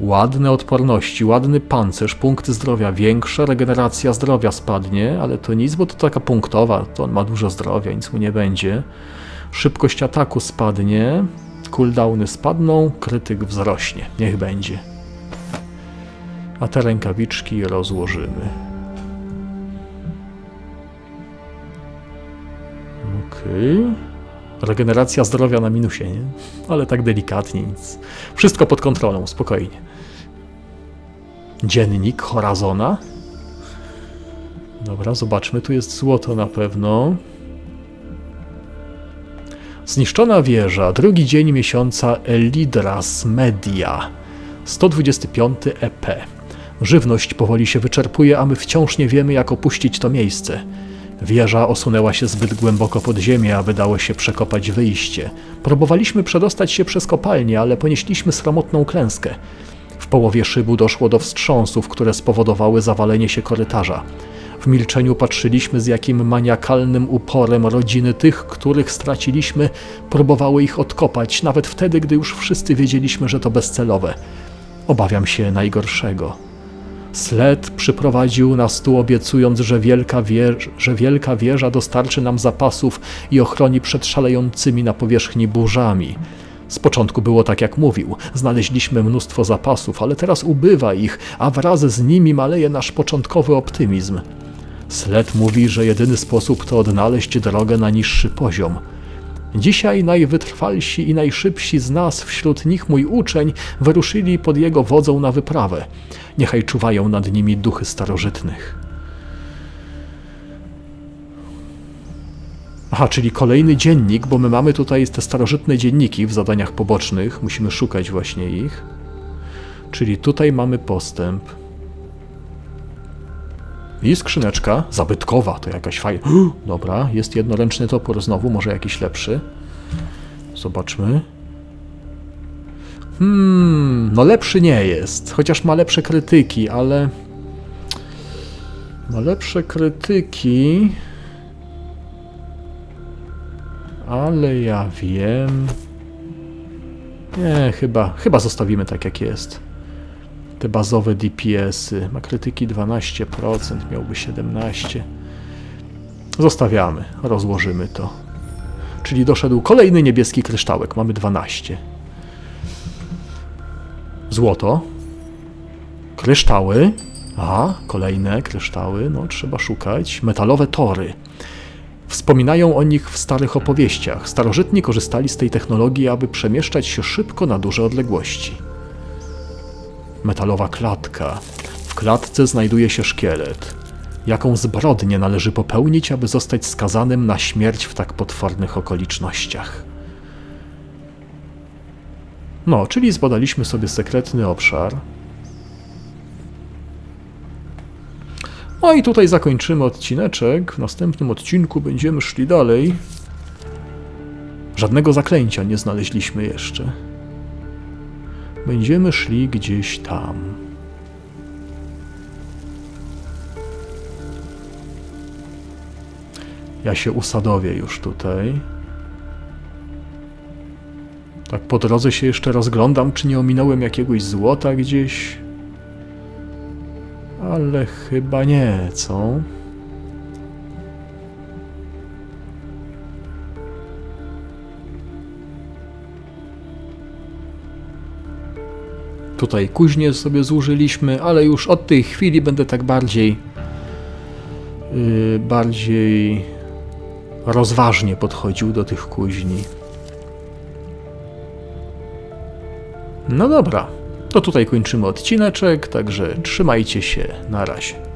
Ładne odporności, ładny pancerz, punkty zdrowia większe, regeneracja zdrowia spadnie, ale to nic, bo to taka punktowa, to on ma dużo zdrowia, nic mu nie będzie. Szybkość ataku spadnie, cooldowny spadną, krytyk wzrośnie, niech będzie. A te rękawiczki rozłożymy. Okej. Okay. Regeneracja zdrowia na minusie, nie? Ale tak delikatnie, nic. Wszystko pod kontrolą, spokojnie. Dziennik Horazona. Dobra, zobaczmy, tu jest złoto na pewno. Zniszczona wieża, drugi dzień miesiąca Elidras Media. 125 EP. Żywność powoli się wyczerpuje, a my wciąż nie wiemy, jak opuścić to miejsce. Wieża osunęła się zbyt głęboko pod ziemię, aby dało się przekopać wyjście. Próbowaliśmy przedostać się przez kopalnię, ale ponieśliśmy sromotną klęskę. W połowie szybu doszło do wstrząsów, które spowodowały zawalenie się korytarza. W milczeniu patrzyliśmy, z jakim maniakalnym uporem rodziny tych, których straciliśmy, próbowały ich odkopać, nawet wtedy, gdy już wszyscy wiedzieliśmy, że to bezcelowe. Obawiam się najgorszego. Sled przyprowadził nas tu, obiecując, że wielka, wież, że wielka wieża dostarczy nam zapasów i ochroni przed szalejącymi na powierzchni burzami. Z początku było tak, jak mówił. Znaleźliśmy mnóstwo zapasów, ale teraz ubywa ich, a wraz z nimi maleje nasz początkowy optymizm. Sled mówi, że jedyny sposób to odnaleźć drogę na niższy poziom – Dzisiaj najwytrwalsi i najszybsi z nas, wśród nich mój uczeń, wyruszyli pod jego wodzą na wyprawę. Niechaj czuwają nad nimi duchy starożytnych. Aha, czyli kolejny dziennik, bo my mamy tutaj te starożytne dzienniki w zadaniach pobocznych. Musimy szukać właśnie ich. Czyli tutaj mamy postęp. I skrzyneczka zabytkowa, to jakaś fajna. Dobra, jest jednoręczny topór znowu, może jakiś lepszy. Zobaczmy. Hmm, no lepszy nie jest, chociaż ma lepsze krytyki, ale... Ma lepsze krytyki... Ale ja wiem... Nie, chyba, chyba zostawimy tak jak jest. Te bazowe DPS-y. Ma krytyki 12%, miałby 17%. Zostawiamy, rozłożymy to. Czyli doszedł kolejny niebieski kryształek. Mamy 12. Złoto. Kryształy. Aha, kolejne kryształy. No, trzeba szukać. Metalowe tory. Wspominają o nich w starych opowieściach. Starożytni korzystali z tej technologii, aby przemieszczać się szybko na duże odległości. Metalowa klatka. W klatce znajduje się szkielet. Jaką zbrodnię należy popełnić, aby zostać skazanym na śmierć w tak potwornych okolicznościach? No, czyli zbadaliśmy sobie sekretny obszar. No i tutaj zakończymy odcineczek. W następnym odcinku będziemy szli dalej. Żadnego zaklęcia nie znaleźliśmy jeszcze. Będziemy szli gdzieś tam. Ja się usadowię już tutaj. Tak po drodze się jeszcze rozglądam, czy nie ominąłem jakiegoś złota gdzieś. Ale chyba nie, co? Tutaj kuźnie sobie zużyliśmy, ale już od tej chwili będę tak bardziej yy, bardziej rozważnie podchodził do tych kuźni. No dobra, to tutaj kończymy odcineczek, także trzymajcie się, na razie.